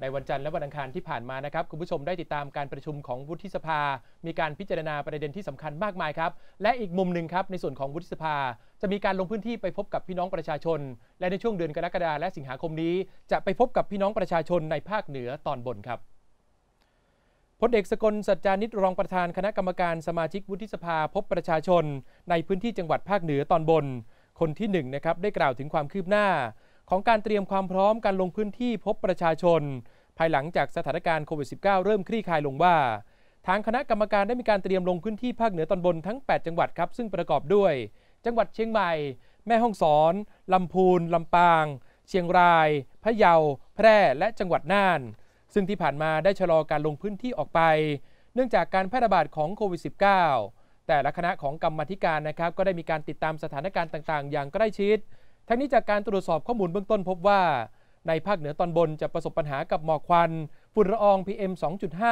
ในวันจันทร์และวันอังคารที่ผ่านมานะครับคุณผู้ชมได้ติดตามการประชุมของวุฒิสภา มีการพิจารณาประเด็นที่สำคัญมากมายครับ และอีกมุมหนึ่งครับในส่วนของวุฒิสภา จะมีการลงพื้นที่ไปพบกับพี่น้องประชาชน และในช่วงเดือนกรกฎาและสิงหาคมนี้ จะไปพบกับพี่น้องประชาชนในภาคเหนือตอนบนครับพลเอกสกลสัจจานิตรองประธานคณะกรรมการสมาชิกวุฒิสภาพบประชาชน ในพื้นที่จังหวัดภาคเหนือตอนบน คนที่1นนะครับได้กล่าวถึงความคืบหน้า ของการเตรียมความพร้อมการลงพื้นที่พบประชาชน ภายหลังจากสถานการณ์โควิด -19 เริ่มคลี่คลายลงว่า ทางคณะกรรมการได้มีการเตรียมลงพื้นที่ภาคเหนือตอนบนทั้ง 8 จังหวัดครับซึ่งประกอบด้วย จังหวัดเชียงใหม่ แม่ฮ่องสอน ลำพูน ลำปาง เชียงราย พะเยา แพร่ และจังหวัดน่าน ซึ่งที่ผ่านมาได้ชะลอการลงพื้นที่ออกไป เนื่องจากการแพร่ระบาดของโควิด -19 แต่ละคณะของกรรมธิการนะครับก็ได้มีการติดตามสถานการณ์ต่าง ๆ อย่างใกล้ชิด ทั้งนี้จากการตรวจสอบข้อมูลเบื้องต้นพบว่าในภาคเหนือตอนบนจะประสบปัญหากับหมอกควัน ฝุ่นละออง PM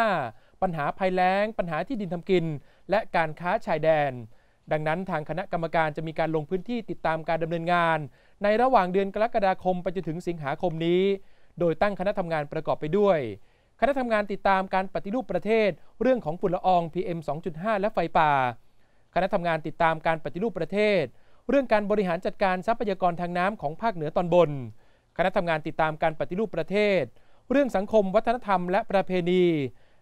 2.5 ปัญหาภัยแล้ง ปัญหาที่ดินทำกิน และการค้าชายแดน ดังนั้นทางคณะกรรมการจะมีการลงพื้นที่ติดตามการดำเนินงาน ในระหว่างเดือนกรกฎาคมไปจนถึงสิงหาคมนี้ โดยตั้งคณะทำงานประกอบไปด้วย คณะทำงานติดตามการปฏิรูปประเทศ เรื่องของฝุ่นละออง PM 2.5 และไฟป่า คณะทำงานติดตามการปฏิรูปประเทศ เรื่องการบริหารจัดการทรัพยากรทางน้ำของภาคเหนือตอนบน คณะทำงานติดตามการปฏิรูปประเทศ เรื่องสังคมวัฒนธรรมและประเพณี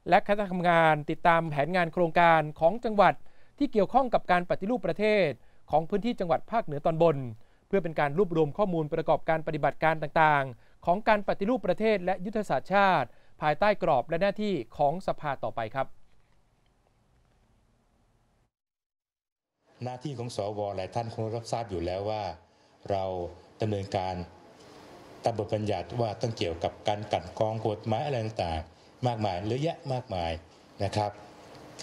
และคณะทำงานติดตามแผนงานโครงการของจังหวัดที่เกี่ยวข้องกับการปฏิรูปประเทศ ของพื้นที่จังหวัดภาคเหนือตอนบน เพื่อเป็นการรวบรวมข้อมูลประกอบการปฏิบัติการต่างๆ ของการปฏิรูปประเทศและยุทธศาสตร์ชาติ ภายใต้กรอบและหน้าที่ของสภาต่อไปครับ หน้าที่ของสวหลายท่านคงรับทราบอยู่แล้วว่า เราดำเนินการตามบทบัญญัติว่าต้องเกี่ยวกับการกันกรองกฎหมายอะไรต่างๆ มากมายเยอะแยะมากมายนะครับ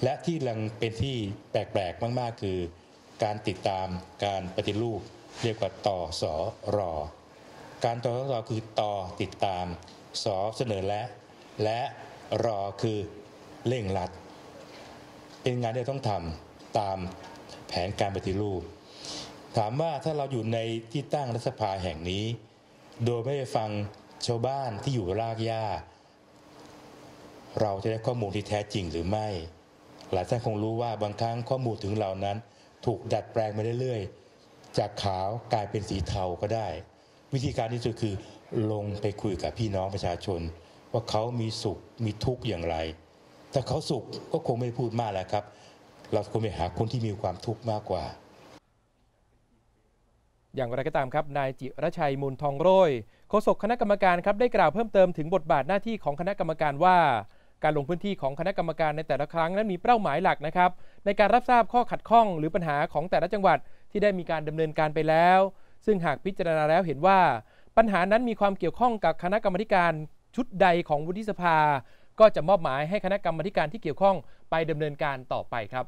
และที่ลังเป็นที่แปลกๆมาก ๆ คือ การติดตามการปฏิรูปเรียกว่าต่อสอรอการต่อสอรอคือต่อติดตามสอเสนอและ และรอคือเร่งรัด เป็นงานที่ต้องทำตาม ผนการปฏิรูป ถามว่าถ้าเราอยู่ในที่ตั้งรัฐสภาแห่งนี้ โดยไม่ได้ฟังชาวบ้านที่อยู่รากหญ้า เราจะได้ข้อมูลที่แท้จริงหรือไม่ หลายท่านคงรู้ว่าบางครั้งข้อมูลถึงเรานั้น ถูกดัดแปลงมาเรื่อยๆ จากขาวกลายเป็นสีเทาก็ได้ วิธีการที่สุดคือลงไปคุยกับพี่น้องประชาชน ว่าเขามีสุขมีทุกข์อย่างไร ถ้าเขาสุขก็คงไม่พูดมากแล้วครับ เราควรไปหาคนที่มีความทุกข์มากกว่า อย่างไรก็ตามครับ นายจิรชัยมูลทองโรยโฆษกคณะกรรมการครับได้กล่าวเพิ่มเติมถึงบทบาทหน้าที่ของคณะกรรมการว่า การลงพื้นที่ของคณะกรรมการในแต่ละครั้งนั้นมีเป้าหมายหลักนะครับ ในการรับทราบข้อขัดข้องหรือปัญหาของแต่ละจังหวัดที่ได้มีการดำเนินการไปแล้ว ซึ่งหากพิจารณาแล้วเห็นว่า ปัญหานั้นมีความเกี่ยวข้องกับคณะกรรมการชุดใดของวุฒิสภา ก็จะมอบหมายให้คณะกรรมการที่เกี่ยวข้องไปดำเนินการต่อไปครับ